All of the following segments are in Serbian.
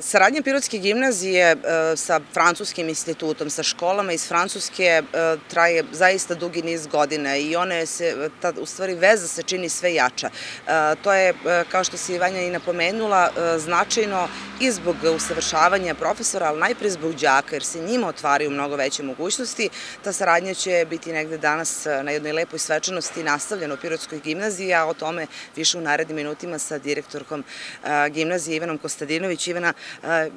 Saradnja Pirotske gimnazije e, sa francuskim institutom, sa školama iz Francuske e, traje zaista dugi niz godina i one se, ta, u stvari veza se čini sve jača. E, to je, kao što se Ivanja i napomenula, značajno i zbog usavršavanja profesora, ali najpre zbog đaka, jer se njima otvaraju mnogo veće mogućnosti. Ta saradnja će biti negde danas na jednoj lepoj svečanosti nastavljena u Pirotskoj gimnaziji, a o tome više u narednim minutima sa direktorkom gimnazije Ivanom Kostadinović. Ivana,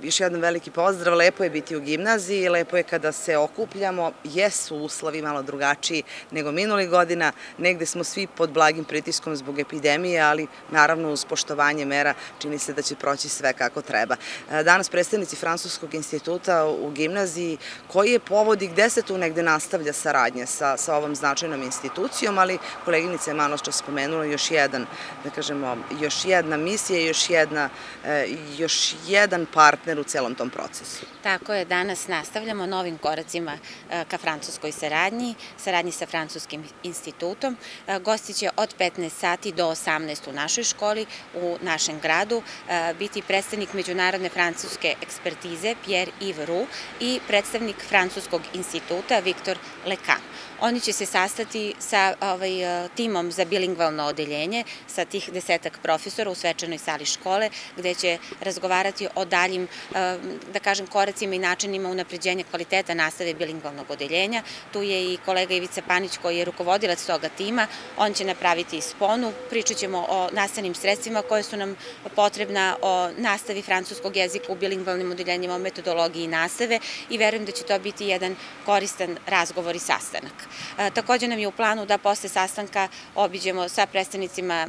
još jedan veliki pozdrav, lepo je biti u gimnaziji, lepo je kada se okupljamo, jesu uslovi malo drugačiji nego minuli godina, negde smo svi pod blagim pritiskom zbog epidemije, ali naravno uz poštovanje mera čini se da će proći sve kako treba. Danas predstavnici Francuskog instituta u gimnaziji, koji je povod i gde se tu negde nastavlja saradnja sa, sa ovom značajnom institucijom, ali koleginica je malo što spomenula još jedan, da kažemo, još jedna misija, još jedna, e, još jedan partner u celom tom procesu. Tako je, danas nastavljamo novim koracima e, ka francuskoj saradnji, saradnji sa Francuskim institutom. E, gosti će od 15 sati do 18 u našoj školi, u našem gradu, e, biti predstavnik Međunarodne francuske ekspertize Pierre Yves Roux i predstavnik Francuskog instituta Viktor Lecan. Oni će se sastati sa ovaj, timom za bilingvalno odeljenje, sa tih desetak profesora u svečanoj sali škole, gde će razgovarati o daljim, da kažem, koracima i načinima unapređenja kvaliteta nastave bilingvalnog odeljenja. Tu je i kolega Ivica Panić koji je rukovodilac toga tima. On će napraviti sponu, pričat ćemo o nastavnim sredstvima koje su nam potrebna, o nastavi francuskog jezika u bilingvalnim odeljenjima, o metodologiji nastave i verujem da će to biti jedan koristan razgovor i sastanak. Takođe nam je u planu da posle sastanka obiđemo sa predstavnicima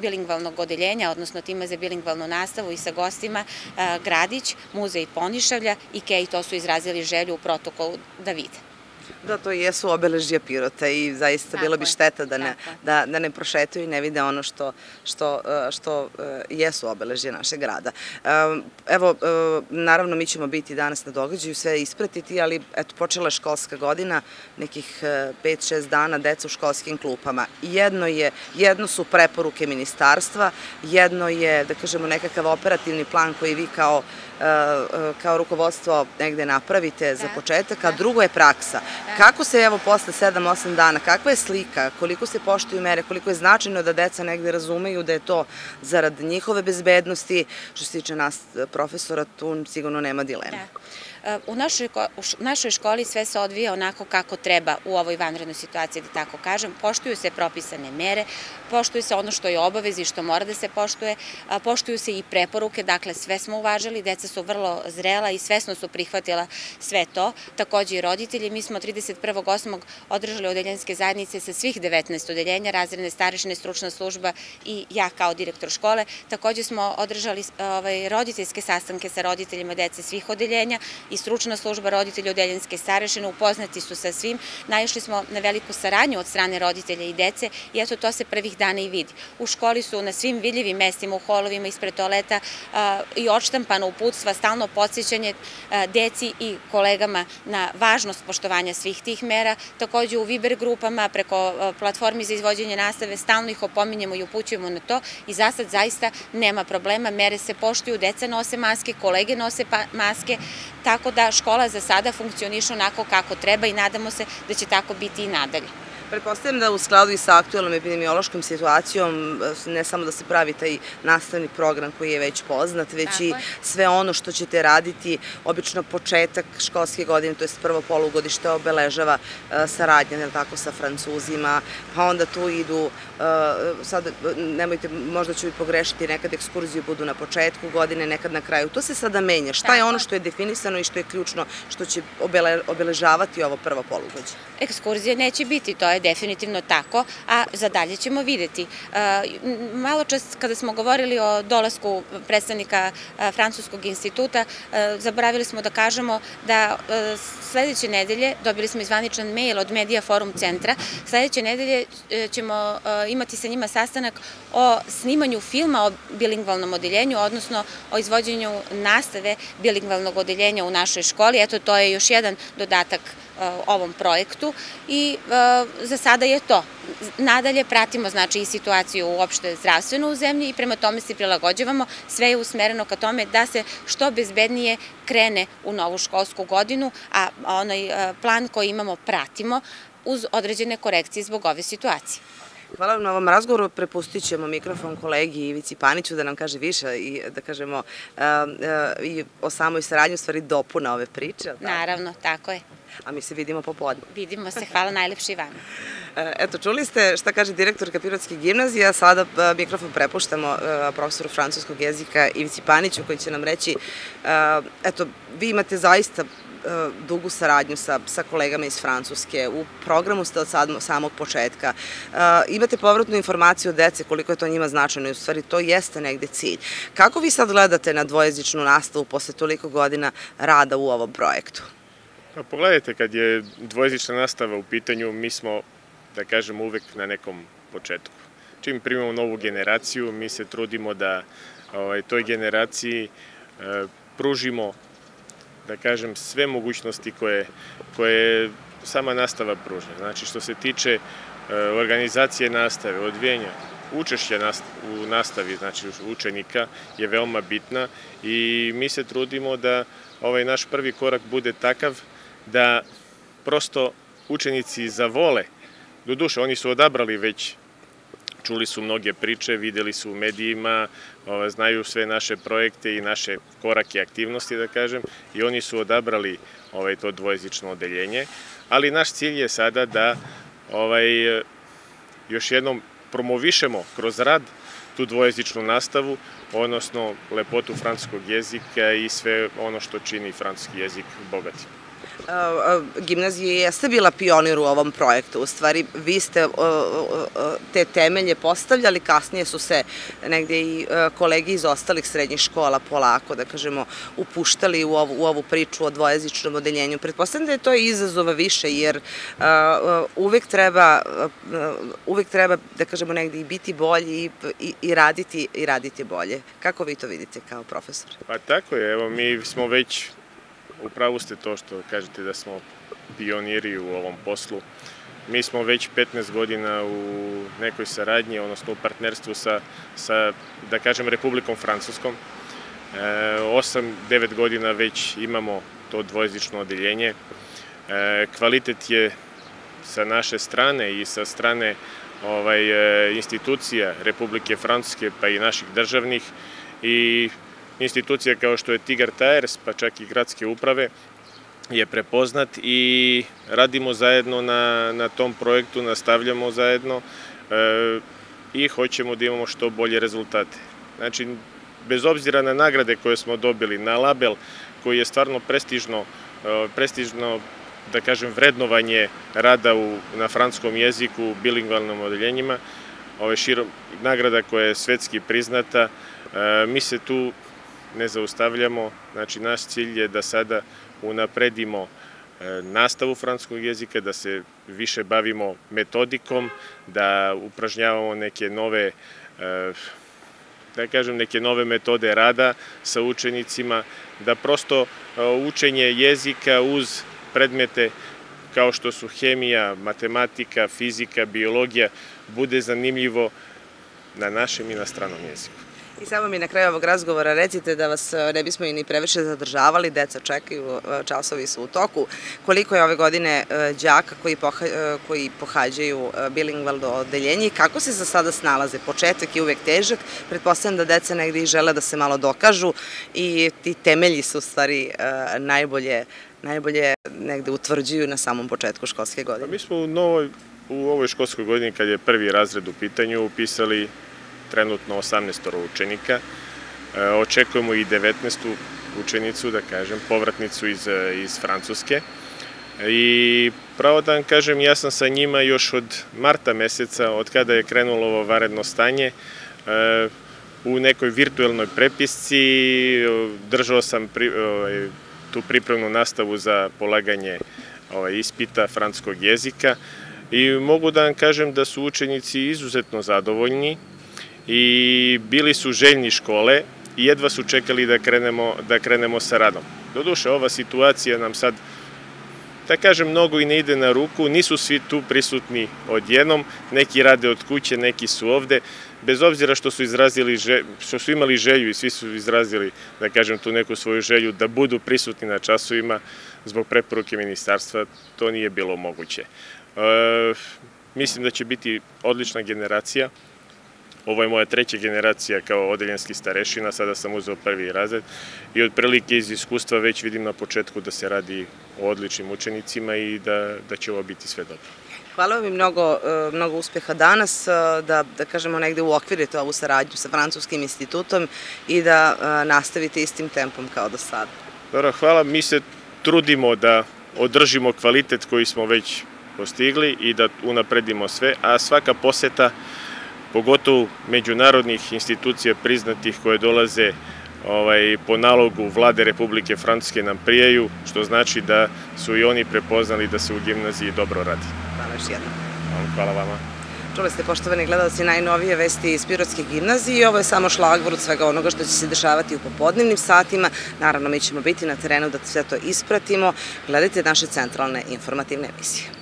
bilingvalnog odeljenja, odnosno tima za bilingvalnu nastavu i sa gostima Gradić, Muzej Ponišavlja i Kej, to su izrazili želju u protokolu da vide. Da, to jesu obeležja Pirota i zaista bilo bi šteta da ne, da, da ne prošetaju i ne vide ono što, što, e, što e, jesu obeležje našeg grada. E, evo, naravno mi ćemo biti danas na događaju, sve ispratiti, ali eto, počela je školska godina, nekih 5-6 dana deca u školskim klupama. Jedno, je, jedno su preporuke ministarstva, jedno je, da kažemo, nekakav operativni plan koji vi kao kao rukovodstvo negde napravite za početak, a drugo je praksa. Kako se evo posle 7-8 dana, kakva je slika, koliko se poštuju mere, koliko je značajno da deca negde razumeju da je to zarad njihove bezbednosti, što se tiče nas profesora, tu sigurno nema dilema. Da. U našoj, našoj školi sve se odvija onako kako treba u ovoj vanrednoj situaciji, da tako kažem. Poštuju se propisane mere, poštuje se ono što je obavez i što mora da se poštuje, poštuju se i preporuke, dakle sve smo uvažili, deca su vrlo zrela i svesno su prihvatila sve to. Takođe i roditelji, mi smo 31.8. održali odeljenske zajednice sa svih 19 odeljenja, razredne starišne, stručna služba i ja kao direktor škole. Takođe smo održali ovaj, roditeljske sastanke sa roditeljima dece svih odeljenja i stručna služba roditelja odeljenske starešine upoznati su sa svim. Naišli smo na veliku saradnju od strane roditelja i dece i eto to se prvih dana i vidi. U školi su na svim vidljivim mestima, u holovima, ispred toaleta i odštampano uputstva, stalno podsjećanje deci i kolegama na važnost poštovanja svih tih mera. Takođe u Viber grupama preko platformi za izvođenje nastave stalno ih opominjemo i upućujemo na to i za sad zaista nema problema, mere se poštuju, deca nose maske, kolege nose pa, maske, tako da škola za sada funkcioniše onako kako treba i nadamo se da će tako biti i nadalje. Pretpostavljam da u skladu i sa aktualnom epidemiološkom situacijom ne samo da se pravi taj nastavni program koji je već poznat, već i sve ono što ćete raditi, obično početak školske godine, to je prvo polugodište, obeležava e, saradnja, ne tako, sa Francuzima, pa onda tu idu, e, sad nemojte, možda ću i pogrešiti, nekad ekskurziju budu na početku godine, nekad na kraju. To se sada menja. Šta je ono što je definisano i što je ključno, što će obeležavati ovo prvo polugođe? Ekskurzije neće biti, to je je definitivno tako, a za dalje ćemo videti. E, malo čas kada smo govorili o dolasku predstavnika e, Francuskog instituta, e, zaboravili smo da kažemo da sledeće nedelje, dobili smo izvaničan mail od Media Forum centra, sledeće nedelje ćemo imati sa njima sastanak o snimanju filma o bilingvalnom odeljenju, odnosno o izvođenju nastave bilingvalnog odeljenja u našoj školi. Eto, to je još jedan dodatak ovom projektu i za sada je to. Nadalje pratimo znači i situaciju uopšte zdravstveno u zemlji i prema tome se prilagođavamo. Sve je usmereno ka tome da se što bezbednije krene u novu školsku godinu, a onaj plan koji imamo pratimo uz određene korekcije zbog ove situacije. Hvala vam na ovom razgovoru. Prepustit ćemo mikrofon kolegi Ivici Paniću da nam kaže više i da kažemo i o samoj saradnju, stvari dopuna ove priče. Naravno, tako je. A mi se vidimo popodne. Vidimo se, hvala najlepše i vama. E, eto, čuli ste šta kaže direktorka Pirotske gimnazije, a sada mikrofon prepuštamo profesoru francuskog jezika Ivici Paniću koji će nam reći, eto, vi imate zaista E, dugu saradnju sa, sa kolegama iz Francuske. U programu ste od sad, samog početka. E, imate povratnu informaciju od dece koliko je to njima značajno i u stvari to jeste negde cilj. Kako vi sad gledate na dvojezičnu nastavu posle toliko godina rada u ovom projektu? Pa pogledajte, kad je dvojezična nastava u pitanju, mi smo, da kažem, uvek na nekom početku. Čim primamo novu generaciju, mi se trudimo da ovaj, toj generaciji e, pružimo da kažem, sve mogućnosti koje, koje sama nastava pruža. Znači, što se tiče e, organizacije nastave, odvijenja, učešća u nastavi, znači učenika, je veoma bitna i mi se trudimo da ovaj naš prvi korak bude takav da prosto učenici zavole, do duše, oni su odabrali već čuli su mnoge priče, videli su u medijima, znaju sve naše projekte i naše korake aktivnosti, da kažem, i oni su odabrali ovaj, to dvojezično odeljenje, ali naš cilj je sada da ovaj, još jednom promovišemo kroz rad tu dvojezičnu nastavu, odnosno lepotu francuskog jezika i sve ono što čini francuski jezik bogatim gimnazija jeste bila pionir u ovom projektu. U stvari, vi ste te temelje postavljali, kasnije su se negde i kolegi iz ostalih srednjih škola polako, da kažemo, upuštali u ovu, u ovu priču o dvojezičnom odeljenju. Pretpostavljam da je to izazova više, jer uvek treba, uvek treba, da kažemo, negde i biti bolji i, i, raditi, i raditi bolje. Kako vi to vidite kao profesor? Pa tako je, evo mi smo već Upravo ste to što kažete da smo pioniri u ovom poslu. Mi smo već 15 godina u nekoj saradnji, odnosno u partnerstvu sa, sa da kažem, Republikom Francuskom. 8-9 godina već imamo to dvojezično odeljenje. E, kvalitet je sa naše strane i sa strane ovaj, e, institucija Republike Francuske pa i naših državnih i institucija kao što je Tigar Tires, pa čak i gradske uprave, je prepoznat i radimo zajedno na, na tom projektu, nastavljamo zajedno e, i hoćemo da imamo što bolje rezultate. Znači, bez obzira na nagrade koje smo dobili, na label koji je stvarno prestižno, e, prestižno da kažem, vrednovanje rada u, na franskom jeziku u bilingvalnom odeljenjima, ove širo, nagrada koja je svetski priznata, e, mi se tu ne zaustavljamo. Znači, naš cilj je da sada unapredimo e, nastavu francuskog jezika, da se više bavimo metodikom, da upražnjavamo neke nove e, da kažem, neke nove metode rada sa učenicima, da prosto e, učenje jezika uz predmete kao što su hemija, matematika, fizika, biologija, bude zanimljivo na našem i na stranom jeziku. I samo mi na kraju ovog razgovora recite da vas e, ne bismo i ni previše zadržavali, deca čekaju, e, časovi su u toku. Koliko je ove godine e, đaka koji, koji pohađaju bilingvalno odeljenje i kako se za sada snalaze? Početak je uvek težak, pretpostavljam da deca negde i žele da se malo dokažu i ti temelji su u stvari najbolje, najbolje negde utvrđuju na samom početku školske godine. Pa mi smo u, novoj, u ovoj školskoj godini, kad je prvi razred u pitanju, upisali trenutno 18 učenika. E, očekujemo i 19. učenicu, da kažem, povratnicu iz, iz Francuske. I pravo da vam kažem, ja sam sa njima još od marta meseca, od kada je krenulo ovo varedno stanje, e, u nekoj virtuelnoj prepisci, držao sam ovaj, tu pripremnu nastavu za polaganje ovaj, ispita francuskog jezika i mogu da vam kažem da su učenici izuzetno zadovoljni, i bili su željni škole i jedva su čekali da krenemo, da krenemo sa radom. Doduše, ova situacija nam sad da kažem, mnogo i ne ide na ruku, nisu svi tu prisutni odjednom, neki rade od kuće, neki su ovde, bez obzira što su izrazili što su imali želju i svi su izrazili, da kažem, tu neku svoju želju da budu prisutni na časovima zbog preporuke ministarstva, to nije bilo moguće. E, mislim da će biti odlična generacija, Ovo je moja treća generacija kao odeljenski starešina, sada sam uzeo prvi razred i otprilike iz iskustva već vidim na početku da se radi o odličnim učenicima i da, da će ovo biti sve dobro. Hvala vam i mnogo, e, mnogo uspeha danas, e, da, da kažemo negde uokvirite ovu saradnju sa Francuskim institutom i da e, nastavite istim tempom kao do sada. Dobro, hvala. Mi se trudimo da održimo kvalitet koji smo već postigli i da unapredimo sve, a svaka poseta pogotovo međunarodnih institucija priznatih koje dolaze ovaj, po nalogu vlade Republike Francuske nam prijaju, što znači da su i oni prepoznali da se u gimnaziji dobro radi. Hvala još jednom. Hvala vama. Čuli ste, poštovani gledalci, najnovije vesti iz Pirotske gimnazije i ovo je samo šlagvor od svega onoga što će se dešavati u popodnevnim satima. Naravno, mi ćemo biti na terenu da sve to ispratimo. Gledajte naše centralne informativne emisije.